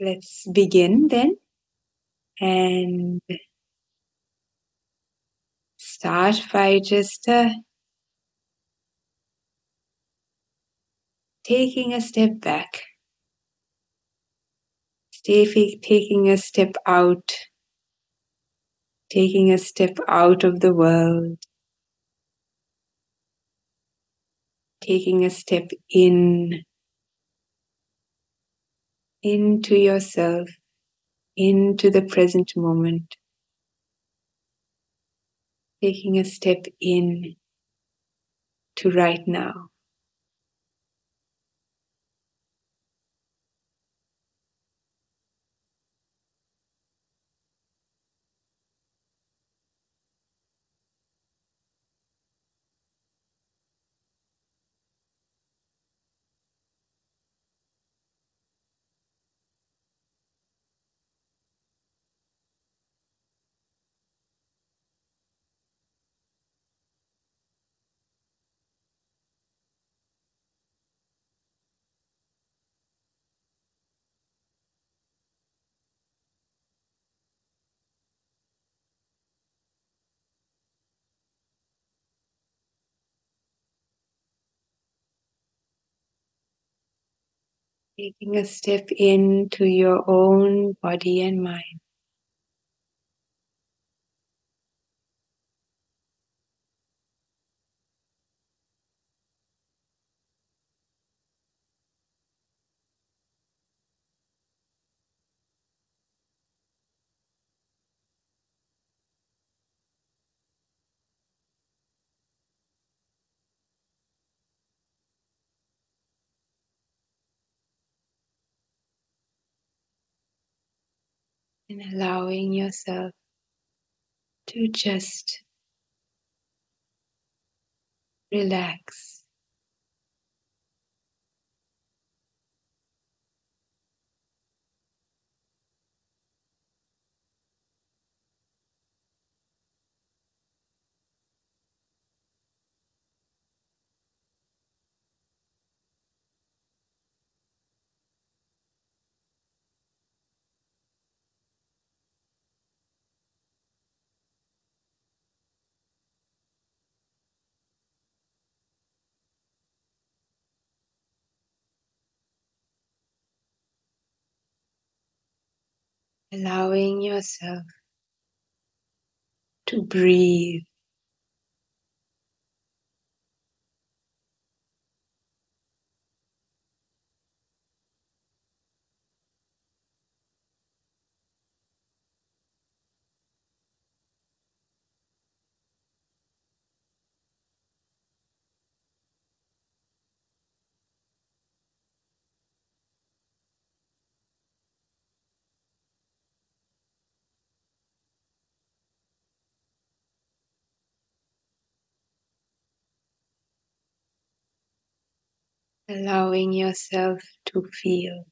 let's begin then. And start by just uh, taking a step back, taking a step out, taking a step out of the world, taking a step in into yourself, into the present moment, taking a step in to right now. Taking a step into your own body and mind. And allowing yourself to just relax. Allowing yourself to breathe. Allowing yourself to feel.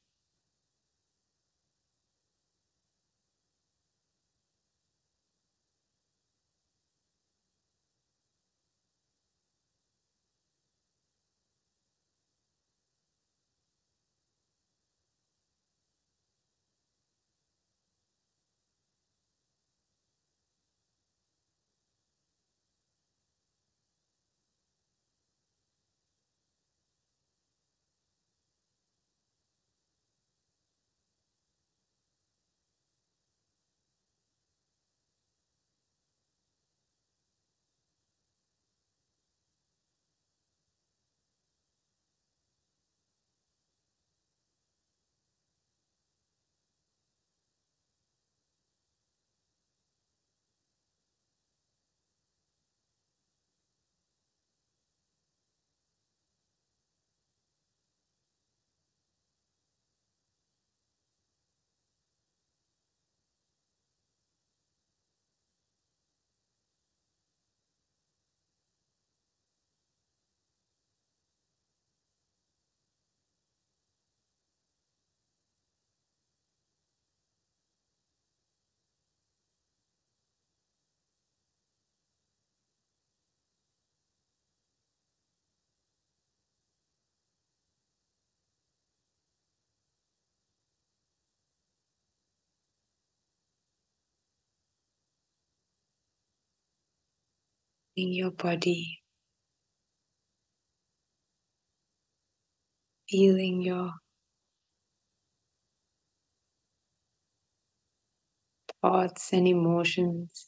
In your body, feeling your thoughts and emotions.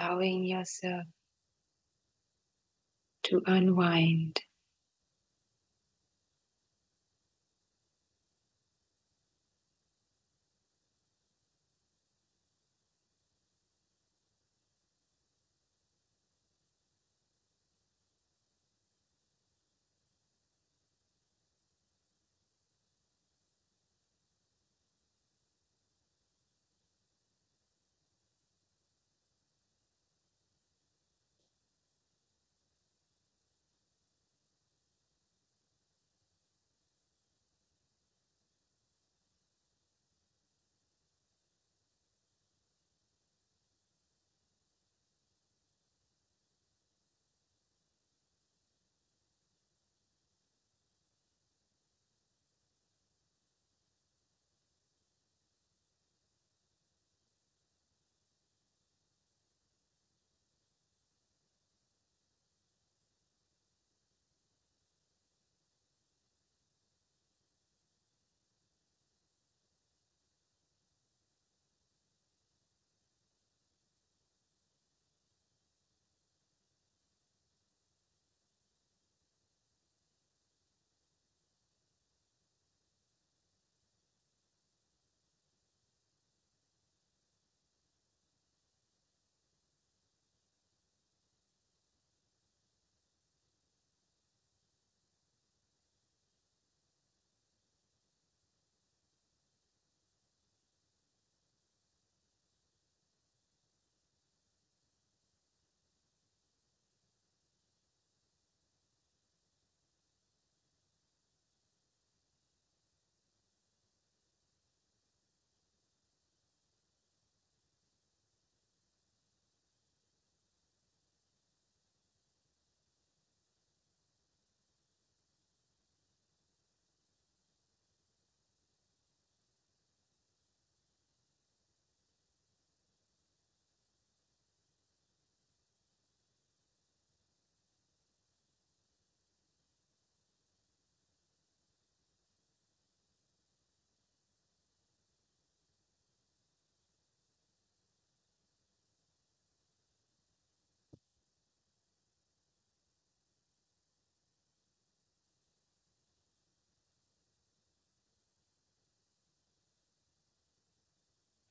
Allowing yourself to unwind.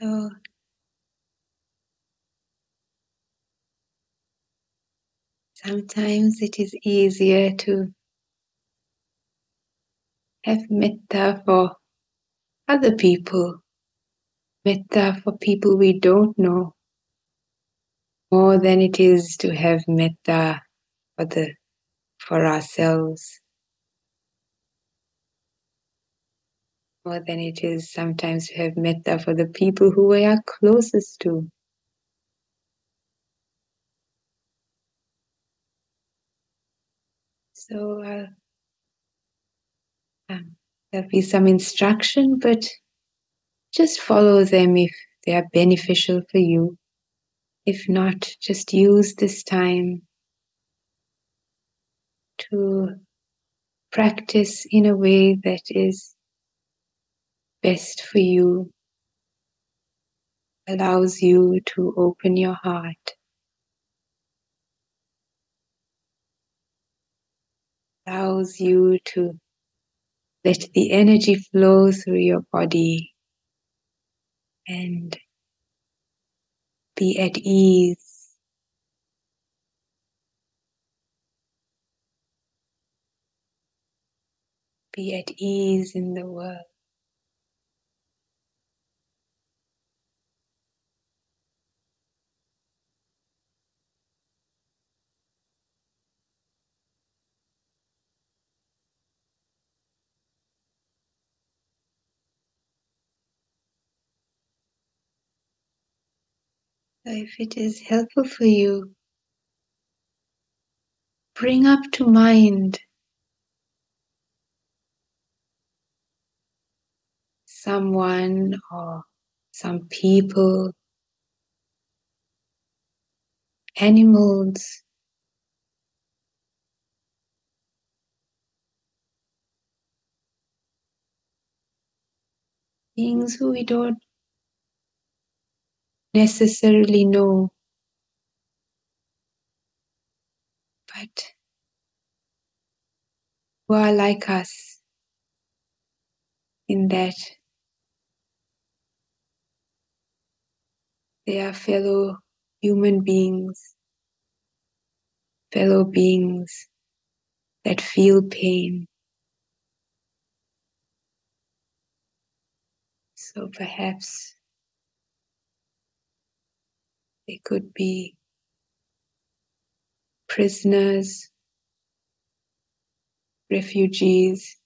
So sometimes it is easier to have metta for other people, metta for people we don't know, more than it is to have metta for the for ourselves. More than it is sometimes to have metta for the people who we are closest to. So uh, there'll be some instruction, but just follow them if they are beneficial for you. If not, just use this time to practice in a way that is best for you, allows you to open your heart, allows you to let the energy flow through your body and Be at ease. Be at ease in the world. If it is helpful for you, bring up to mind someone or some people, animals, who we don't necessarily know, but who are like us in that they are fellow human beings, fellow beings that feel pain. So perhaps they could be prisoners, refugees,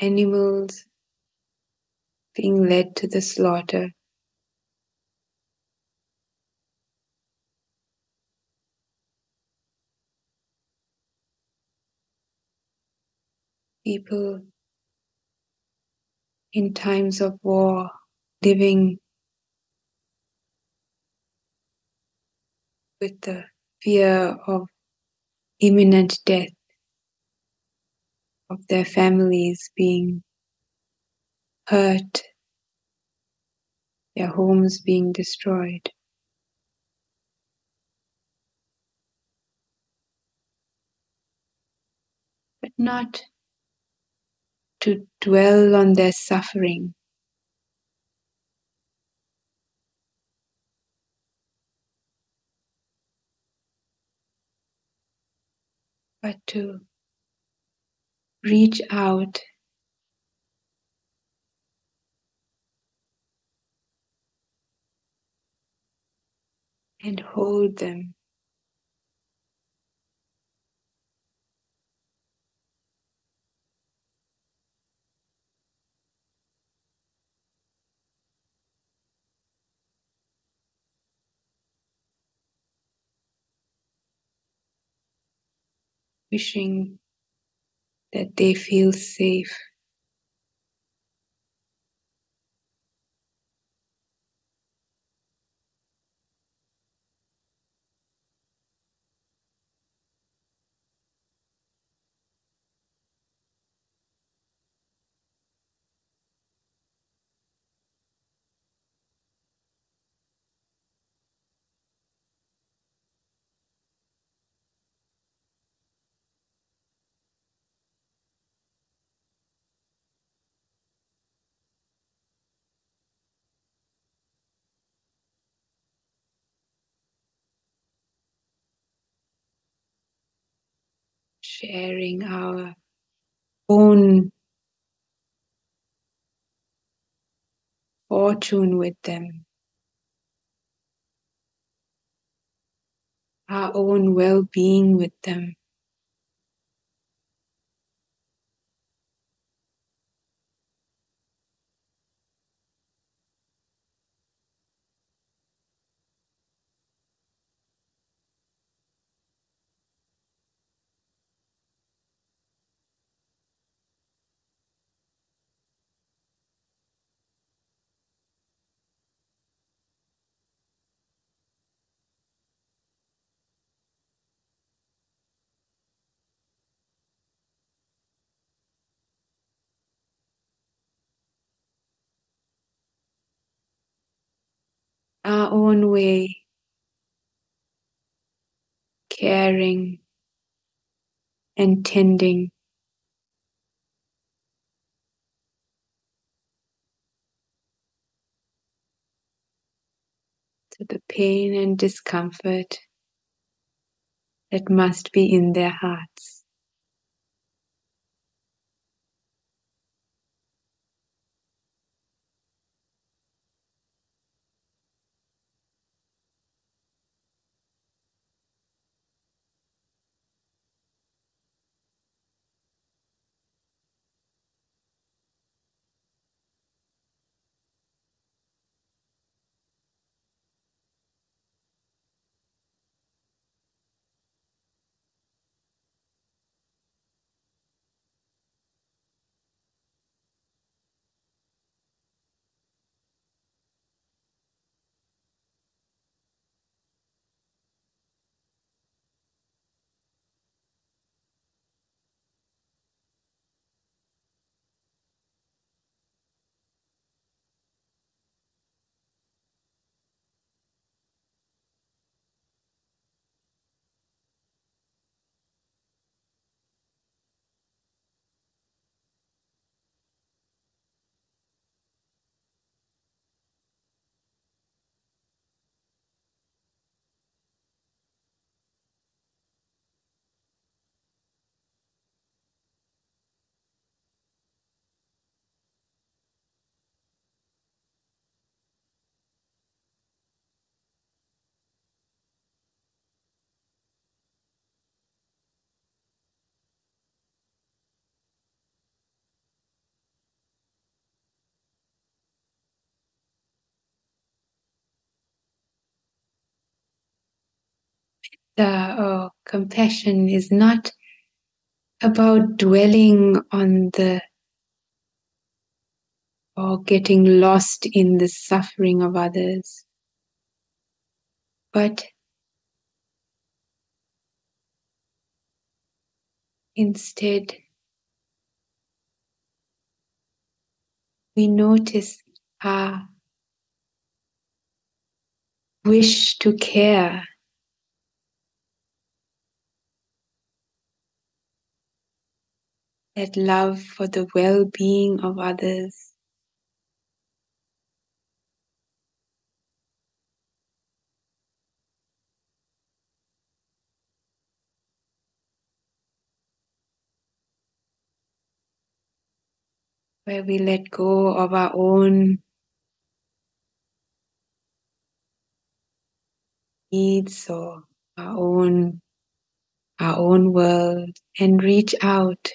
animals being led to the slaughter. People in times of war living with the fear of imminent death of their families being hurt, their homes being destroyed. But not to dwell on their suffering. But to reach out and hold them. Wishing that they feel safe. Sharing our own fortune with them, our own well being with them. Our own way, caring and tending. To the pain and discomfort that must be in their hearts. The oh, compassion is not about dwelling on the or getting lost in the suffering of others, but instead we notice our wish to care that love for the well being of others. Where we let go of our own needs or our own our own world and reach out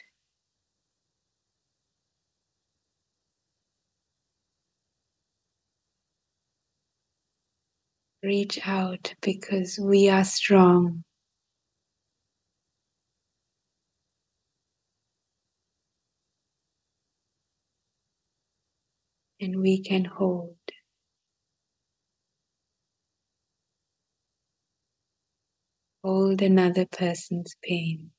reach out because we are strong. And we can hold. Hold another person's pain.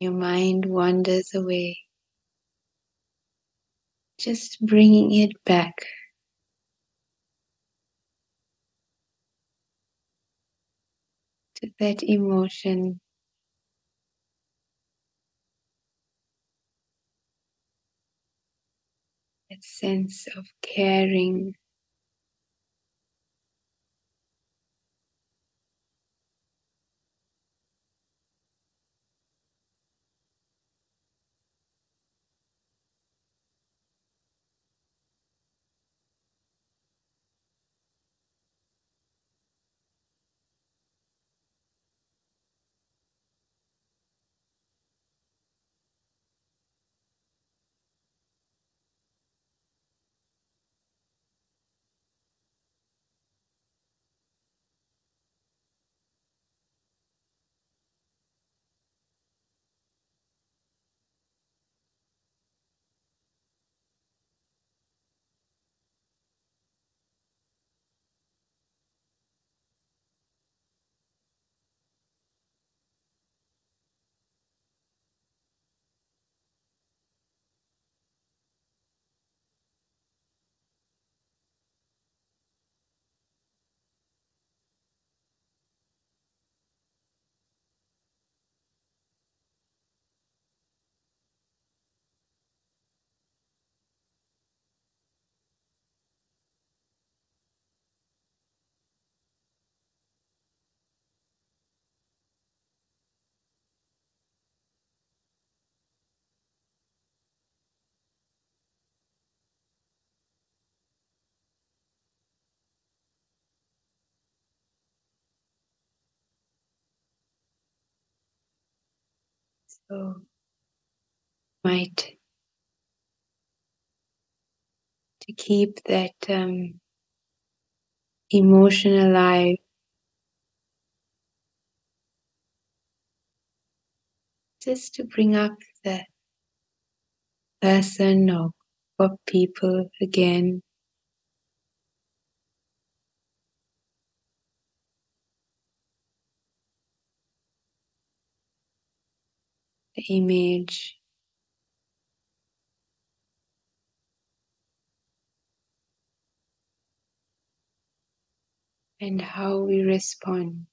Your mind wanders away. Just bringing it back. To that emotion that sense of caring might to keep that um, emotion alive. Just to bring up the person or, or people again. The image. And how we respond.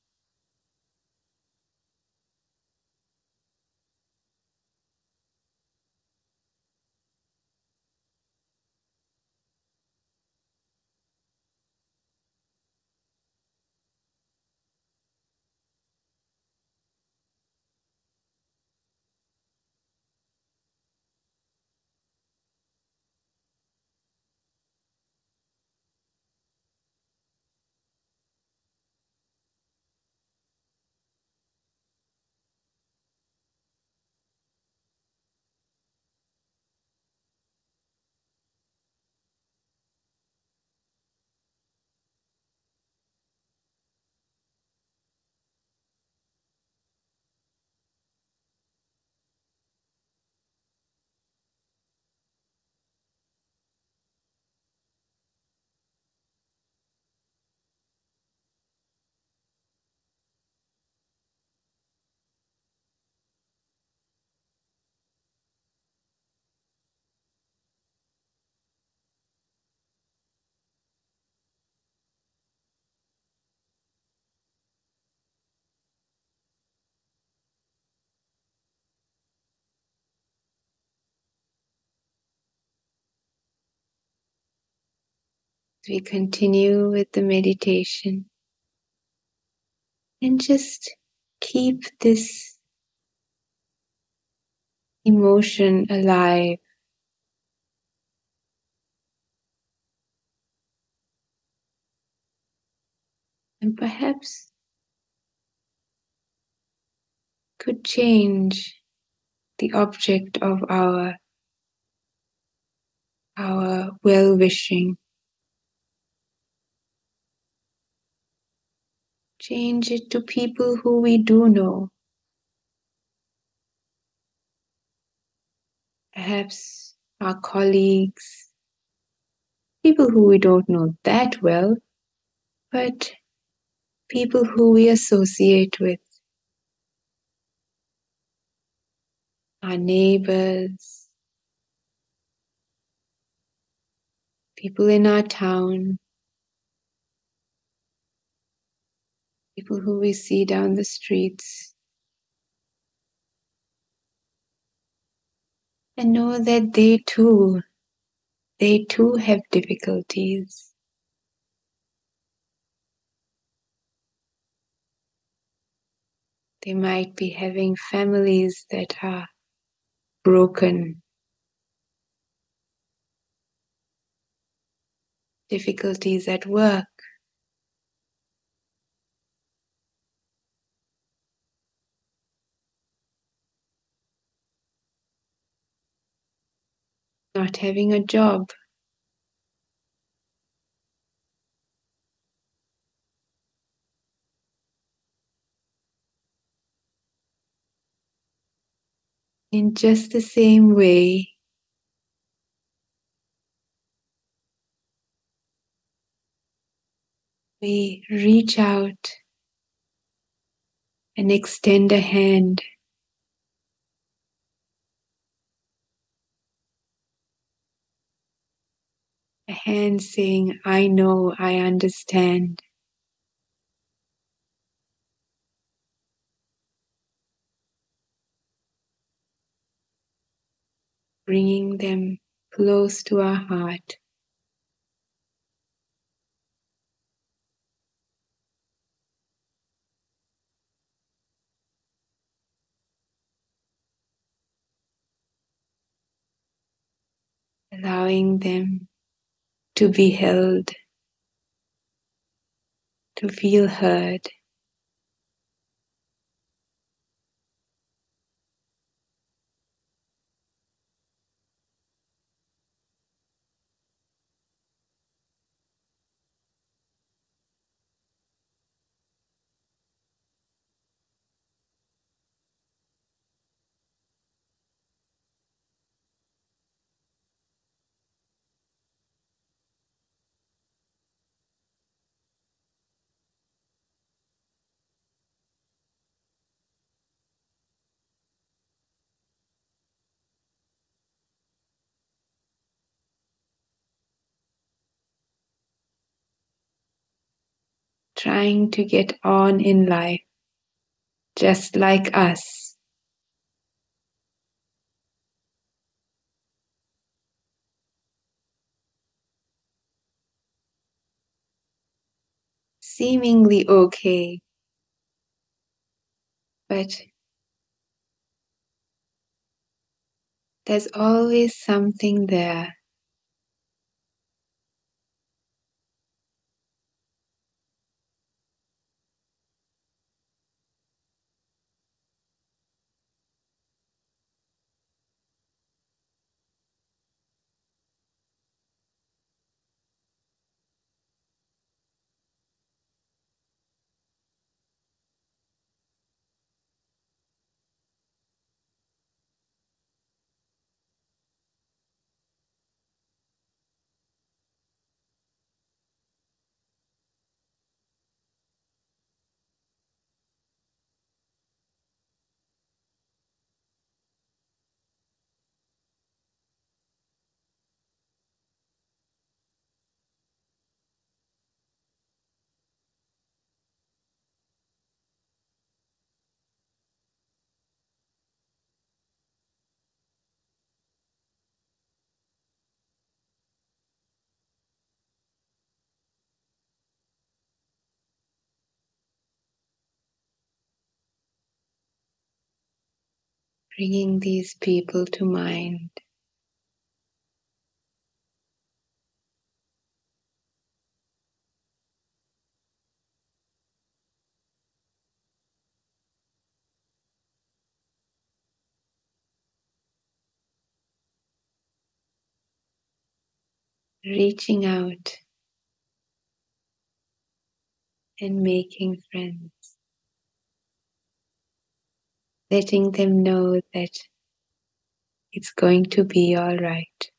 We continue with the meditation and just keep this emotion alive. And perhaps could change the object of our our well wishing. Change it to people who we do know. Perhaps our colleagues, people who we don't know that well, but people who we associate with. our neighbors, people in our town, people who we see down the streets. And know that they too, they too have difficulties. They might be having families that are broken, difficulties at work, not having a job. In just the same way, we reach out and extend a hand. A hand saying, I know, I understand. Bringing them close to our heart. allowing them to be held, to feel heard. Trying to get on in life just like us. Seemingly okay, but there's always something there bringing these people to mind. Reaching out and making friends. Letting them know that it's going to be all right.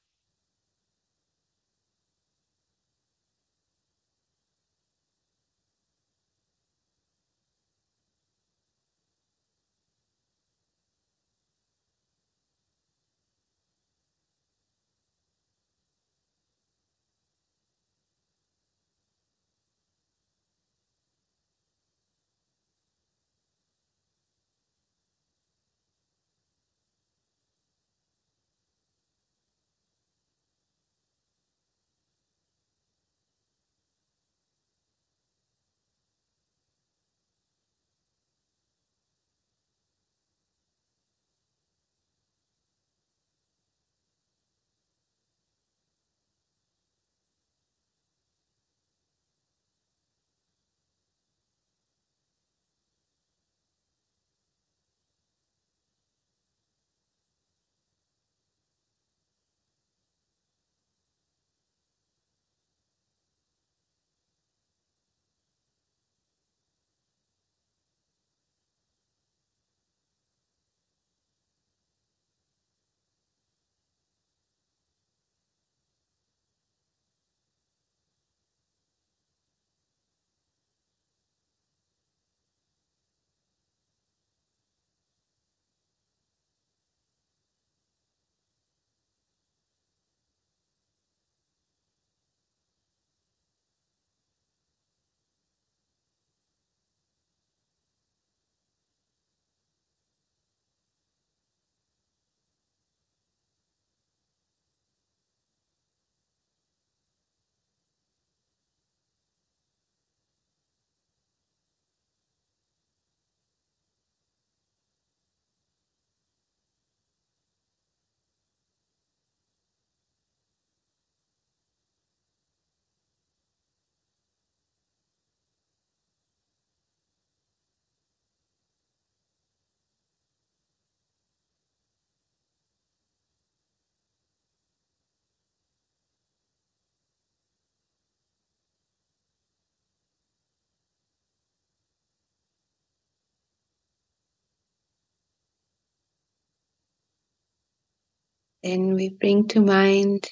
Then we bring to mind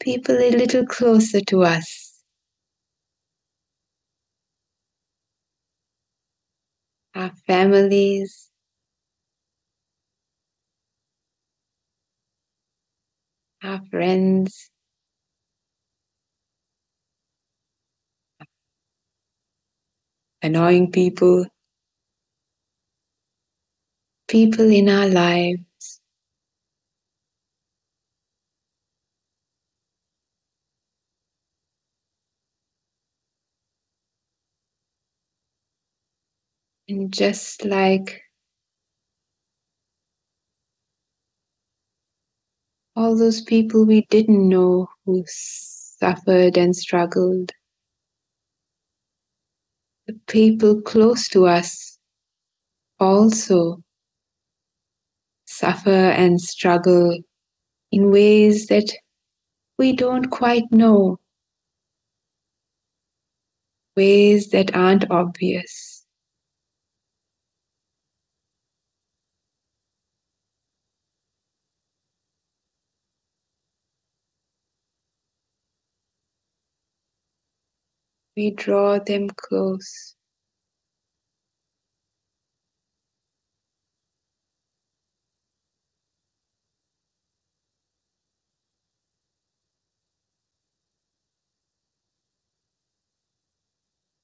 people a little closer to us. Our families, our friends, annoying people, people in our lives. And just like all those people we didn't know who suffered and struggled, the people close to us also suffer and struggle in ways that we don't quite know, ways that aren't obvious. We draw them close.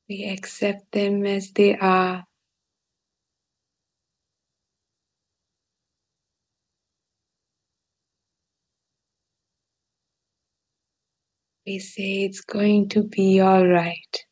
We accept them as they are. We say it's going to be all right.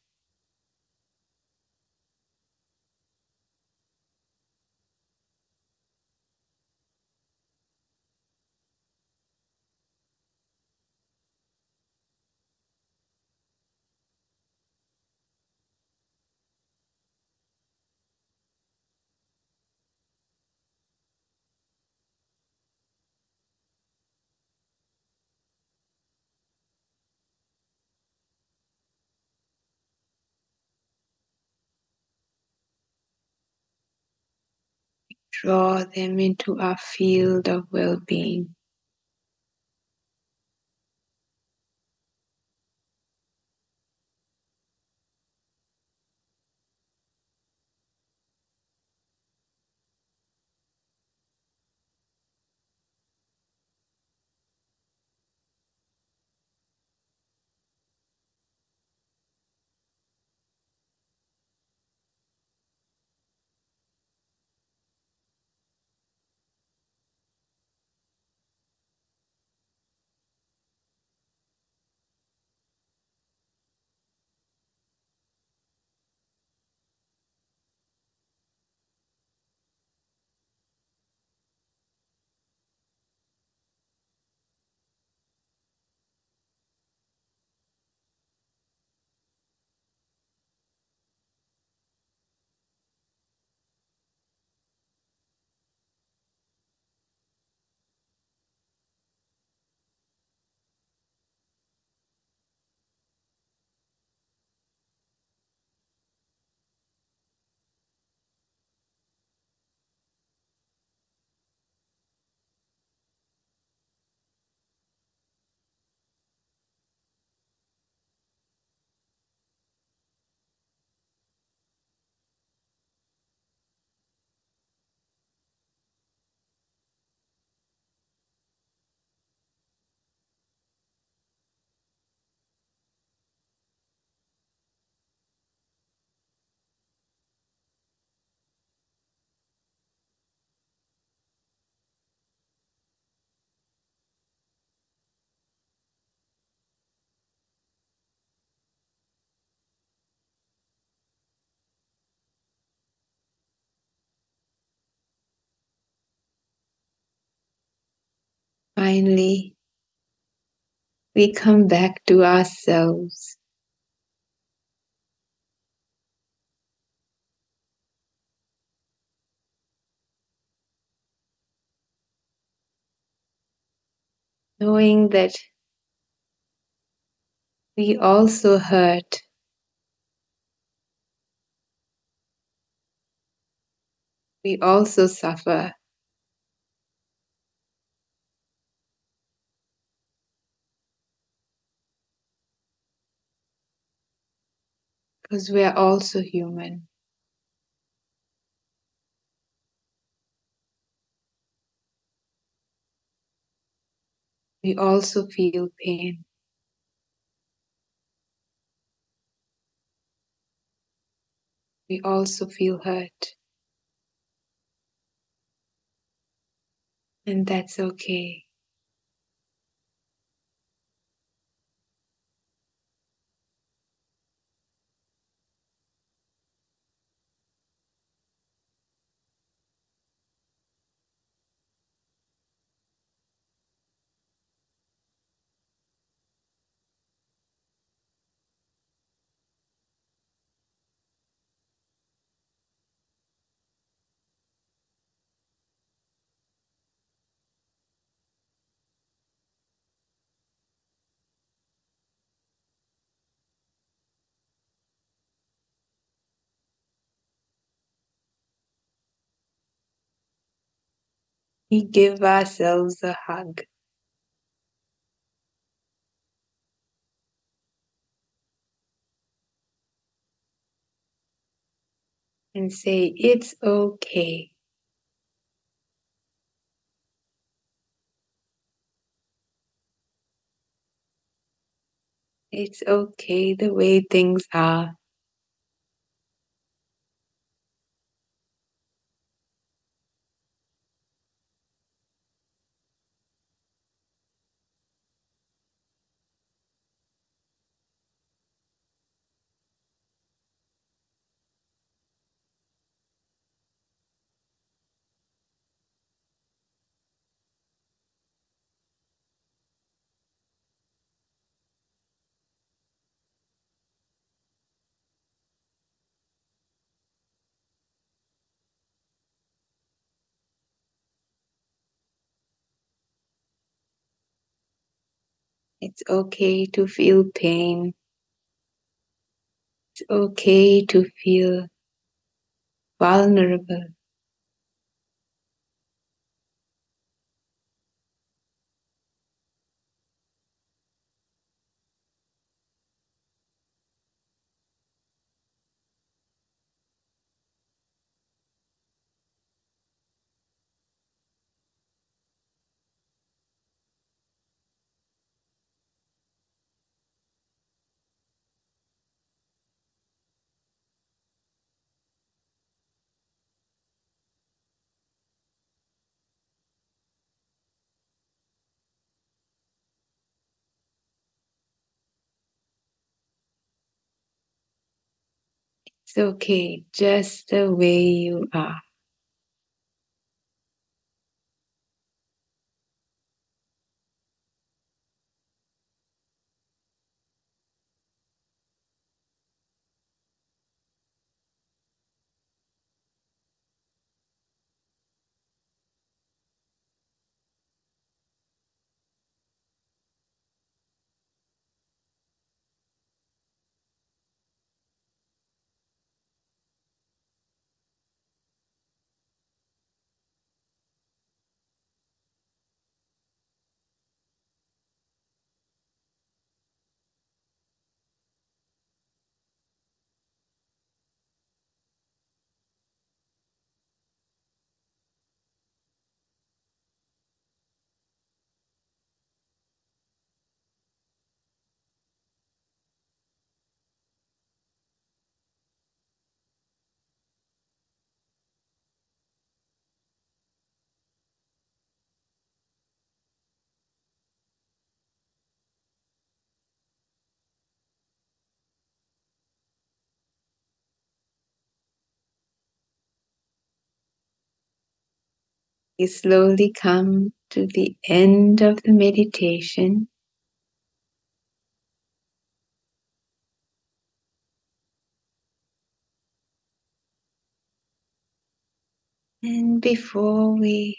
Draw them into our field of well being. Finally, we come back to ourselves. Knowing that we also hurt. We also suffer. Because we are also human. We also feel pain. We also feel hurt. And that's okay. We give ourselves a hug. And say, it's okay. It's okay the way things are. It's okay to feel pain. It's okay to feel vulnerable. It's okay just the way you are. You slowly come to the end of the meditation. And before we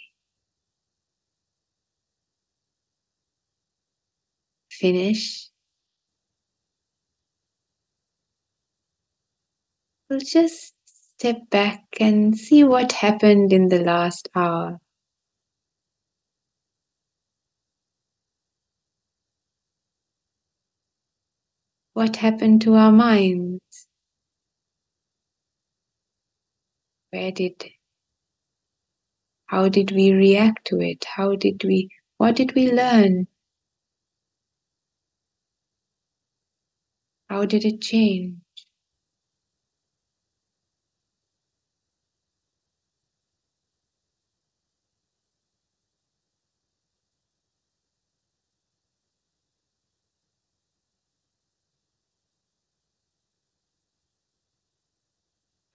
finish, we'll just step back and see what happened in the last hour. what happened to our minds? Where did, how did we react to it? How did we, what did we learn? How did it change?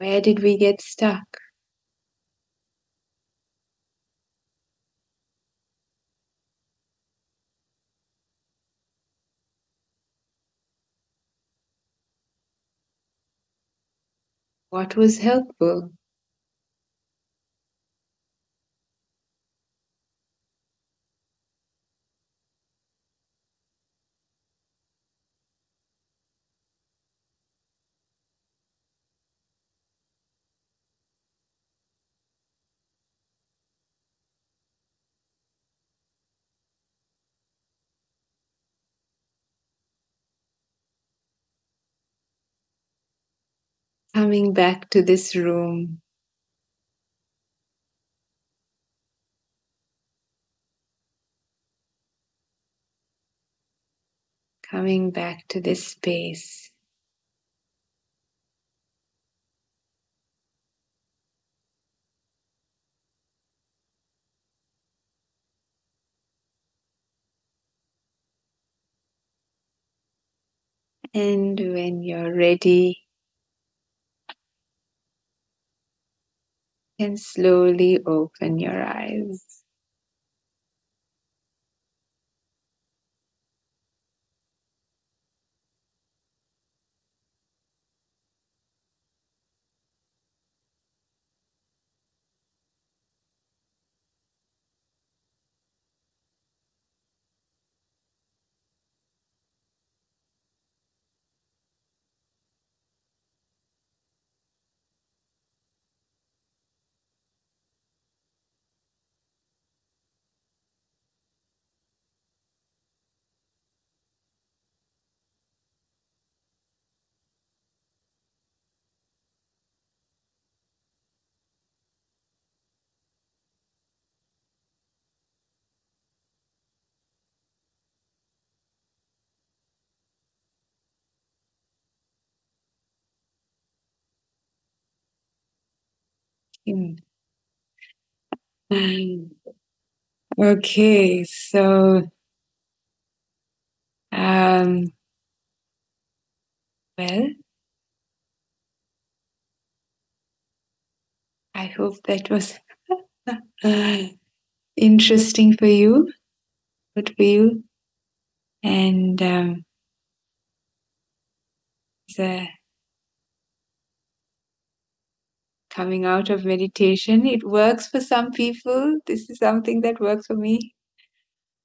Where did we get stuck? What was helpful? Coming back to this room. Coming back to this space. And when you're ready, can slowly open your eyes. Okay, so um, well, I hope that was interesting for you, good for you, and um, the coming out of meditation. It works for some people. This is something that works for me.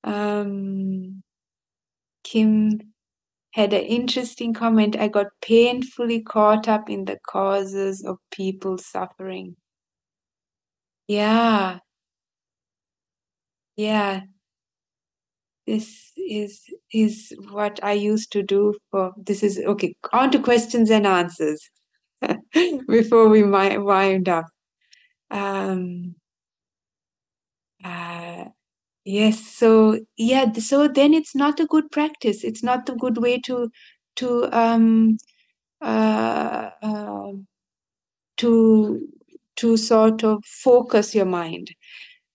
Um, Kim had an interesting comment. I got painfully caught up in the causes of people suffering. Yeah. Yeah. This is is what I used to do for this is okay. On to questions and answers before we might wind up. Um, uh, yes. So yeah. So then it's not a good practice. It's not the good way to to um uh, uh to to sort of focus your mind.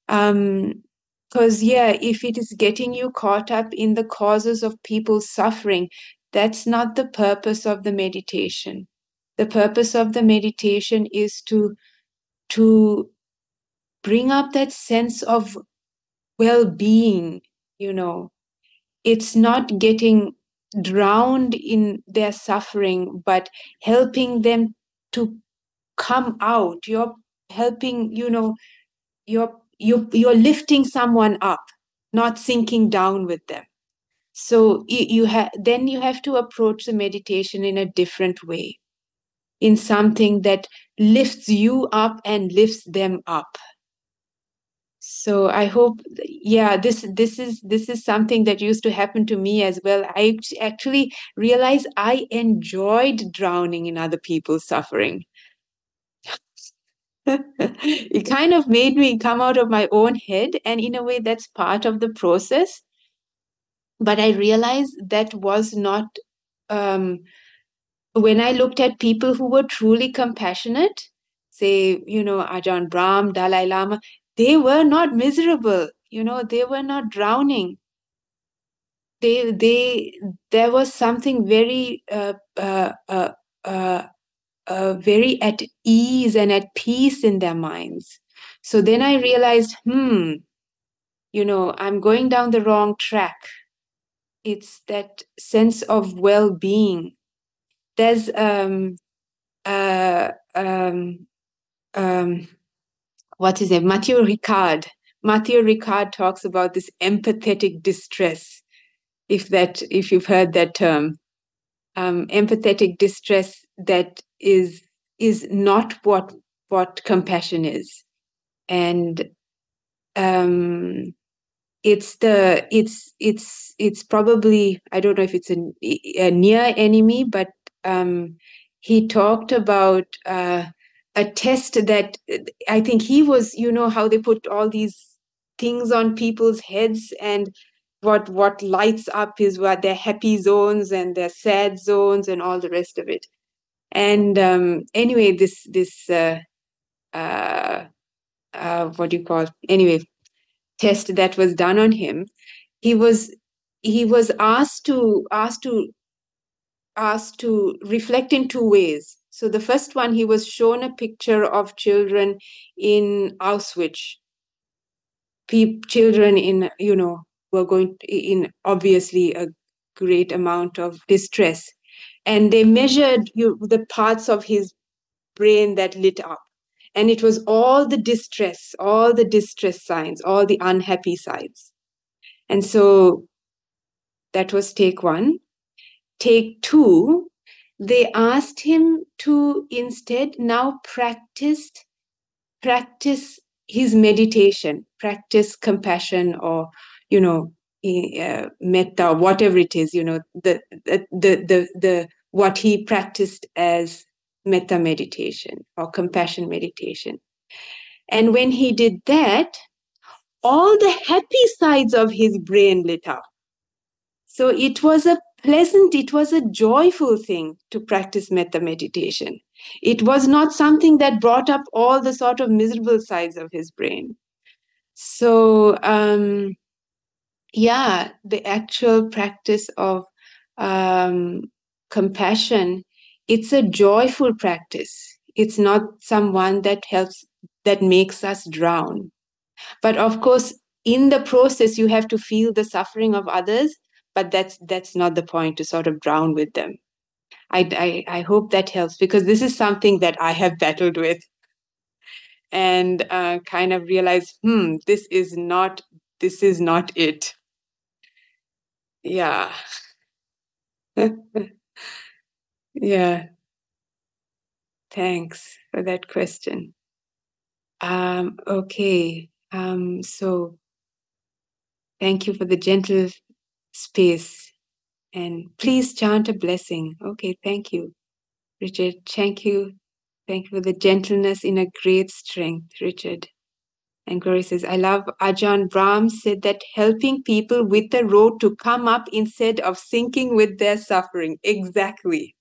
Um, because yeah if it is getting you caught up in the causes of people's suffering that's not the purpose of the meditation the purpose of the meditation is to to bring up that sense of well-being you know. It's not getting drowned in their suffering but helping them to come out. You're helping you know you're you you're lifting someone up not sinking down with them. So you, you have then you have to approach the meditation in a different way in something that lifts you up and lifts them up so i hope yeah this this is this is something that used to happen to me as well i actually realized i enjoyed drowning in other people's suffering it kind of made me come out of my own head. And in a way, that's part of the process. But I realized that was not, um, when I looked at people who were truly compassionate, say, you know, Ajahn Brahm, Dalai Lama, they were not miserable, you know, they were not drowning. They, they, there was something very uh, uh, uh, uh uh, very at ease and at peace in their minds. So then I realized, hmm, you know, I'm going down the wrong track. It's that sense of well being. There's um, uh, um, um, what is it? Matthieu Ricard. Matthieu Ricard talks about this empathetic distress. If that, if you've heard that term, um, empathetic distress that is is not what what compassion is and um it's the it's it's it's probably i don't know if it's a, a near enemy but um he talked about uh a test that i think he was you know how they put all these things on people's heads and what what lights up is what their happy zones and their sad zones and all the rest of it. And um, anyway this this uh, uh, uh, what do you call anyway test that was done on him he was he was asked to asked to asked to reflect in two ways. So the first one he was shown a picture of children in auschwitz. Pe- children in you know were going to, in obviously a great amount of distress. And they measured you, the parts of his brain that lit up. And it was all the distress all the distress signs all the unhappy sides. And so that was take one take two they asked him to instead now practice practice his meditation practice compassion or you know uh, metta whatever it is you know the, the the the what he practiced as metta meditation or compassion meditation. And when he did that all the happy sides of his brain lit up. So it was a pleasant it was a joyful thing to practice metta meditation it was not something that brought up all the sort of miserable sides of his brain so um yeah, the actual practice of um, compassion, it's a joyful practice. It's not someone that helps, that makes us drown. But of course, in the process, you have to feel the suffering of others, but that's that's not the point to sort of drown with them. I, I, I hope that helps because this is something that I have battled with and uh, kind of realized, hmm, this is not this is not it. Yeah. yeah. Thanks for that question. Um, okay. Um, so thank you for the gentle space. And please chant a blessing. Okay, thank you. Richard, thank you. Thank you for the gentleness in a great strength, Richard. And Glory says, I love Ajahn Brahm said that helping people with the road to come up instead of sinking with their suffering. Exactly.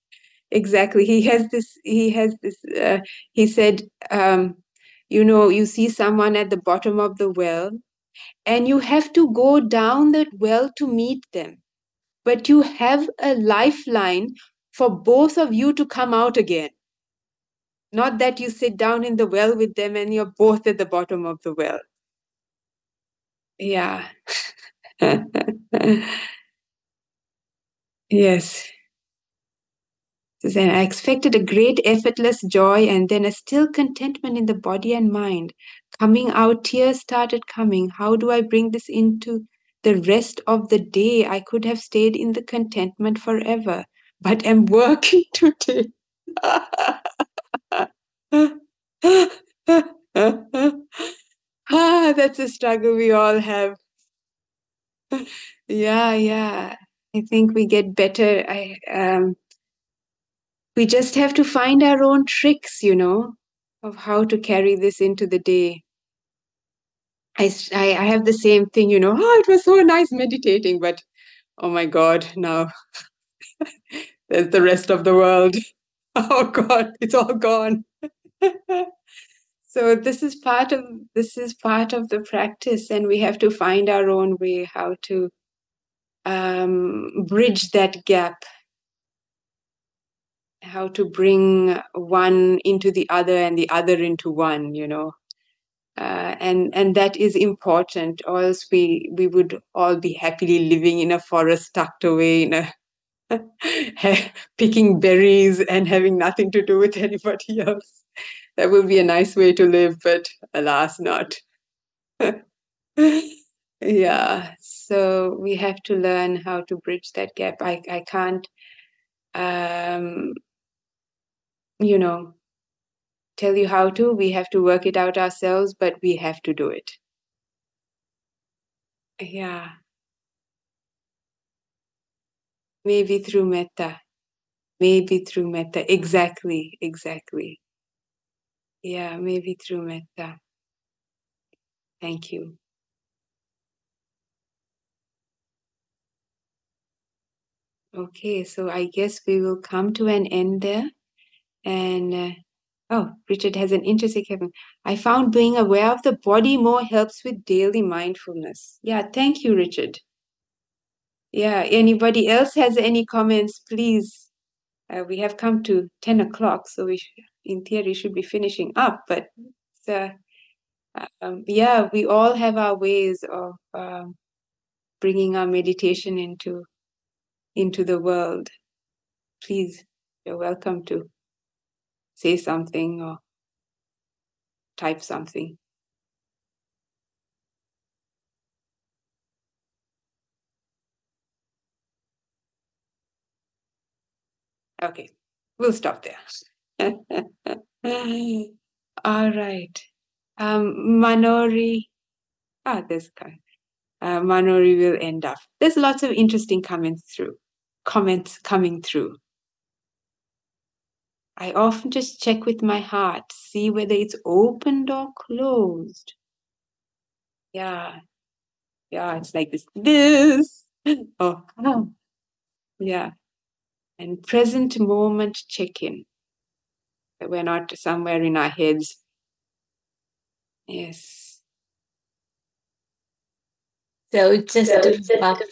Exactly. He has this, he has this, uh, he said, um, you know, you see someone at the bottom of the well and you have to go down that well to meet them. But you have a lifeline for both of you to come out again. Not that you sit down in the well with them and you're both at the bottom of the well. Yeah. yes. Then I expected a great effortless joy and then a still contentment in the body and mind. Coming out, tears started coming. How do I bring this into the rest of the day? I could have stayed in the contentment forever, but am working today. ah, that's a struggle we all have. yeah, yeah. I think we get better. I um we just have to find our own tricks, you know. of how to carry this into the day. I, I, have the same thing, you know, oh, it was so nice meditating, but oh my God, now there's the rest of the world. Oh God, it's all gone. so this is part of this is part of the practice, and we have to find our own way how to um, bridge that gap how to bring one into the other and the other into one you know. Uh, and and that is important or else we we would all be happily living in a forest tucked away in a picking berries and having nothing to do with anybody else. That would be a nice way to live but alas not. Yeah so we have to learn how to bridge that gap. I i can't um you know tell you how to we have to work it out ourselves but we have to do it. Yeah. Maybe through metta. Maybe through metta. Exactly exactly. Yeah maybe through metta. Thank you. Okay, so I guess we will come to an end there. And uh, oh, Richard has an interesting comment. I found being aware of the body more helps with daily mindfulness. Yeah, thank you, Richard. Yeah, anybody else has any comments, please? Uh, we have come to 10 o'clock, so we, sh- in theory, should be finishing up. But uh, um, yeah, we all have our ways of um, bringing our meditation into into the world, please, you're welcome to say something or type something. Okay, we'll stop there. All right. Um, Manori. Ah, this guy. Uh, Manori will end up. There's lots of interesting comments through comments coming through. I often just check with my heart, see whether it's opened or closed. Yeah. Yeah, it's like this. This. Oh, oh. yeah. And present moment check in. That We're not somewhere in our heads. Yes. So just to wrap up,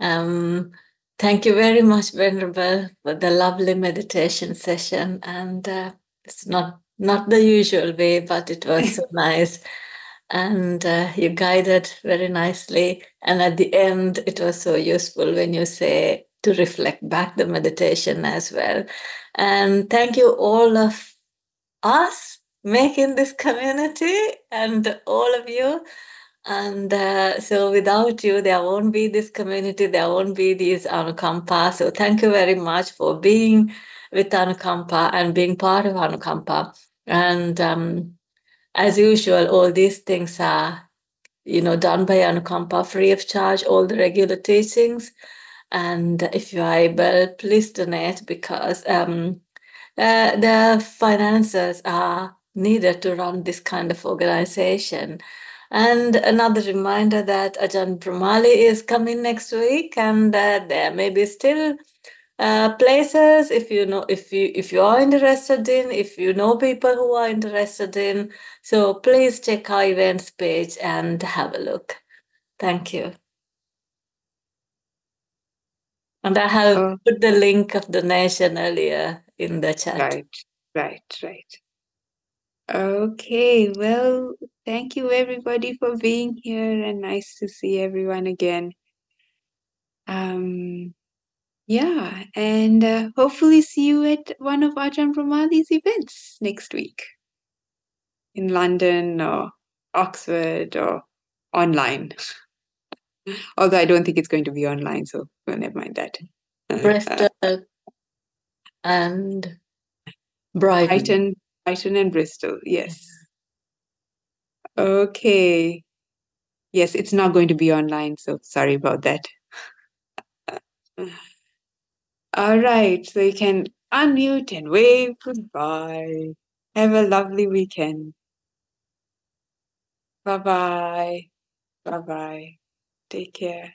um, Thank you very much, Venerable, for the lovely meditation session. And uh, it's not not the usual way, but it was so nice. And uh, you guided very nicely. And at the end, it was so useful when you say to reflect back the meditation as well. And thank you, all of us making this community and all of you and uh, so without you, there won't be this community, there won't be these Anukampa. So thank you very much for being with Anukampa and being part of Anukampa. And um, as usual, all these things are, you know, done by Anukampa free of charge, all the regular teachings. And if you are able, please donate because um, uh, the finances are needed to run this kind of organization. And another reminder that Ajahn Brahmali is coming next week, and uh, there may be still uh, places if you know if you if you are interested in if you know people who are interested in. So please check our events page and have a look. Thank you. And I have Oh. put the link of donation earlier in the chat. Right, right, right. Okay, well, thank you everybody for being here and nice to see everyone again. Um, yeah, and uh, hopefully see you at one of Ajahn Brahmali's events next week in London or Oxford or online. Although I don't think it's going to be online, so well, never mind that. Bristol and Brighton. Brighton, Brighton and Bristol, yes. Okay. Yes, it's not going to be online, so sorry about that. All right, so you can unmute and wave goodbye. Have a lovely weekend. Bye bye. Bye bye. Take care.